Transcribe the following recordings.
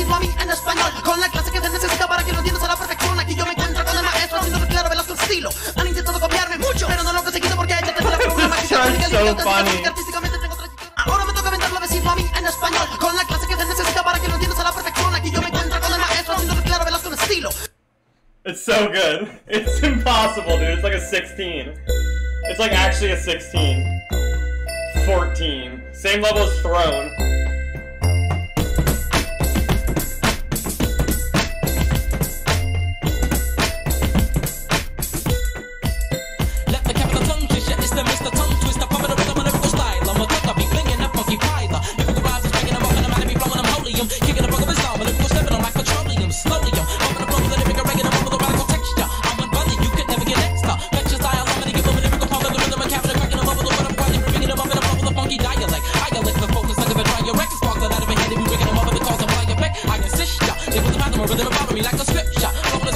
decirlo a mí. Con la clase que para que lo a la yo me pero no lo que la It's so good. It's impossible, dude. It's like a 16. It's like actually a 16. 14. Same level as Throne. Rhythm about me like a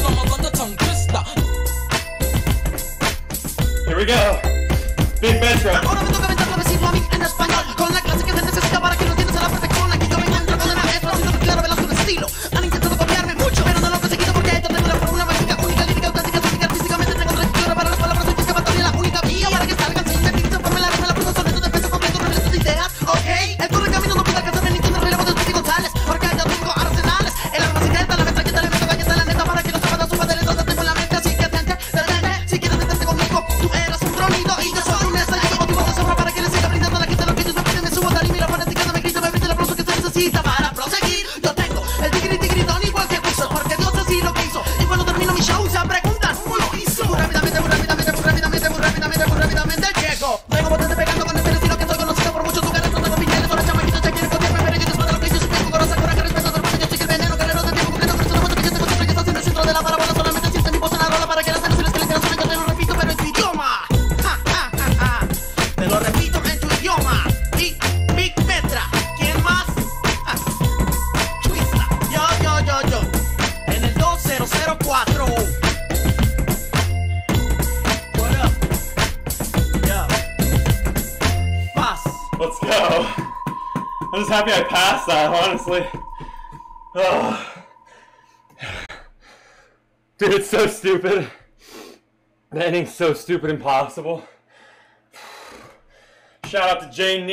almost tongue twister. Here we go. Big Metro. I'm just happy I passed that, honestly. Oh. Dude, it's so stupid. The ending's so stupid impossible. Shout out to Jane